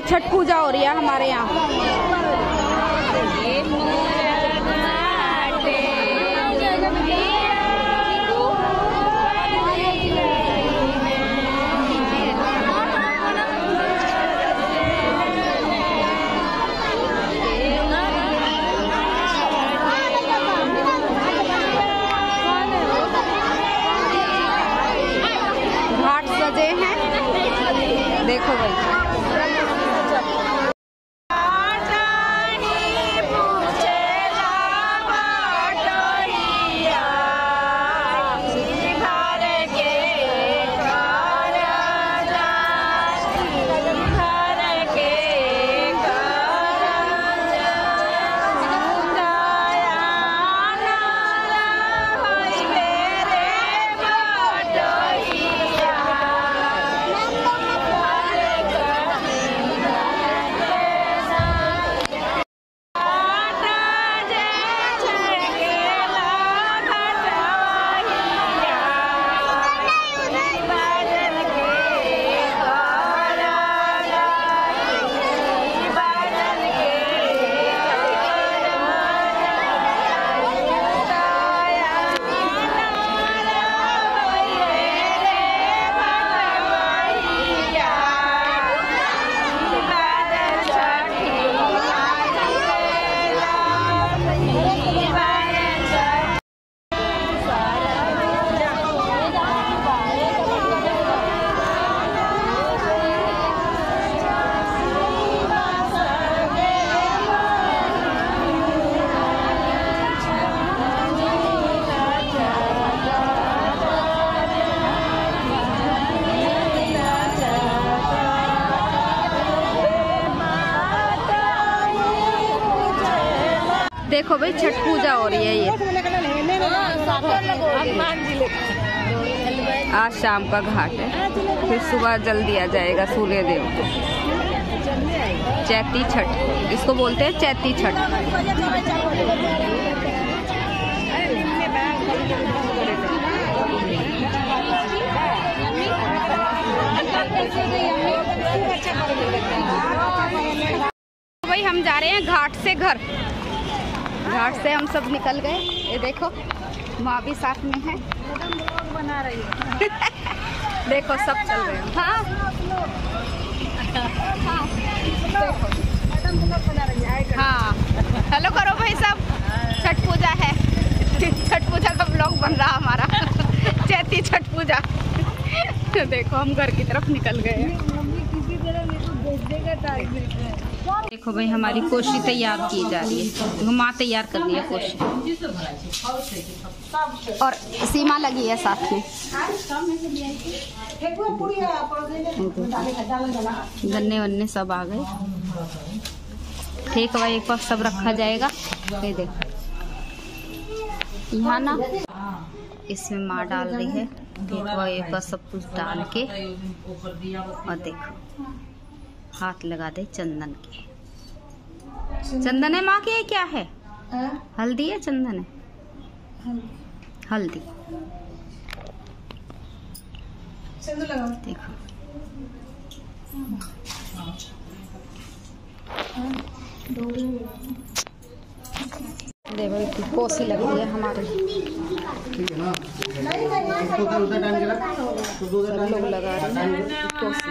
छठ पूजा हो रही है हमारे यहाँ। देखो भाई, छठ पूजा हो रही है ये। आज शाम का घाट है। फिर सुबह जल्दी आ जाएगा सूर्य देव चैती छठ। इसको बोलते हैं चैती छठ। भाई, हम जा रहे हैं घाट से घर। घाट से हम सब निकल गए। ये देखो, माँ भी साथ में है। बना रही है देखो, सब चल रहे हैं। हाँ। हाँ। हेलो करो भाई सब छठ पूजा है। छठ पूजा का ब्लॉग बन रहा हमारा। चैती छठ पूजा। देखो, हम घर की तरफ़ निकल गए हैं। देखो भाई, हमारी कोशी तैयार की जा रही है। देखो माँ तैयार कर है कोशी। और सीमा लगी है साथ में। गन्ने वन्ने सब आ गए। ठीक है एक बार सब रखा जाएगा। ये देखो। यहाँ ना इसमें माँ डाल रही है। एक बार सब कुछ डाल के। और देखो। हाथ लगा दे चंदन के। चंदन? है माँ के क्या है? हल्दी है चंदन है? हल्दी। देखो। कोसी लग रही है हमारे। सब लोग लगा रहे हैं। कोसी।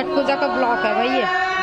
छठ पूजा का ब्लॉक है भाई ये।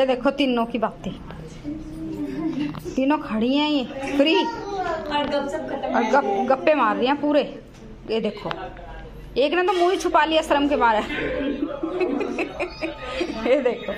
ये देखो तीनों की बातें। तीनों खड़ी हैं ये फ्री और गप गप्पे मार रही हैं पूरे। ये देखो। एक ने तो मुँह ही छुपा लिया शर्म के मारे। ये देखो।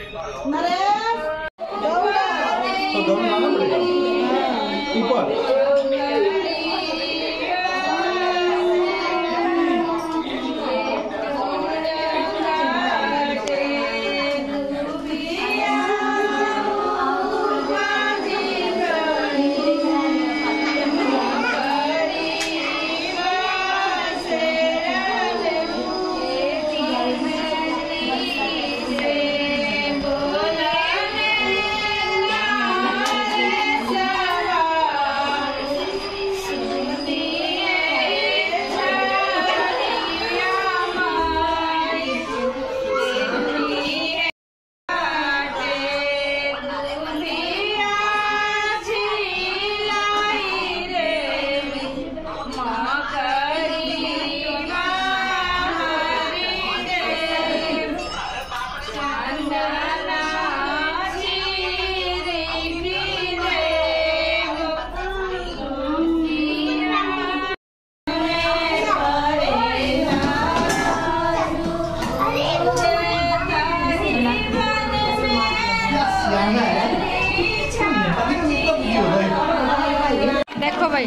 भाई।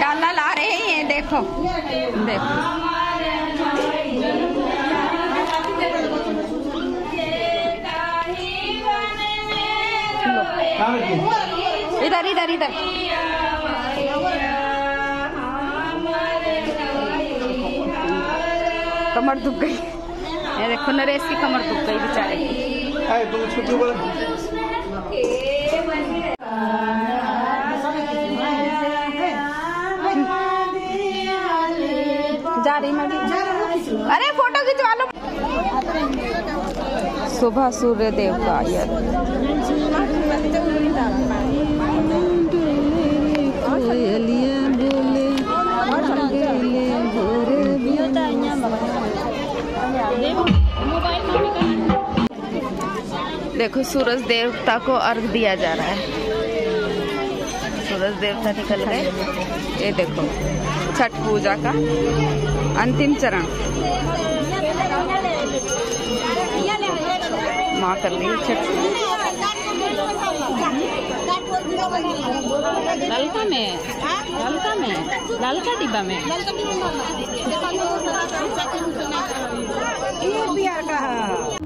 डाला ला रहे हैं, देखो। देखो। इधर इधर इधर। कमर दुख गई। ये देखो, नरेश की कमर दुख गई बेचारे की। सुबह सूर्य देव का यह देखो, सूरज देवता को अर्घ दिया जा रहा है। सूरज देवता निकल गए। ये देखो, छठ पूजा का अंतिम चरण। माँ कर ली ललका में ललका में ललका डिब्बा में। देखो